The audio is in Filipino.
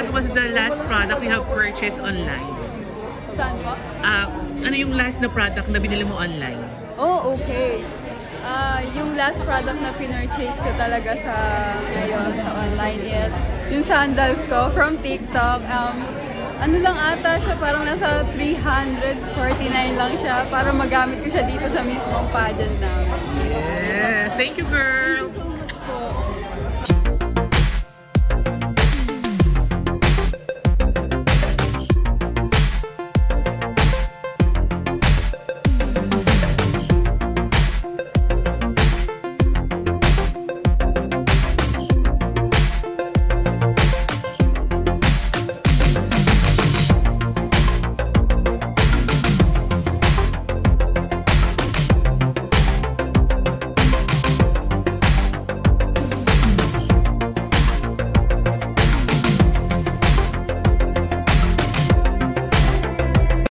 what was the last product you have purchased online? Saan po? Ah, ano yung last na product na binili mo online? Oh, okay. Ah, yung last product na pinurchase ko talaga sa ngayon sa online is yung sandals ko from TikTok. Um, ano lang ata siya, parang nasa 349 lang siya para magamit ko siya dito sa mismong pageant namin. Yes. Thank you, girl. Thank you so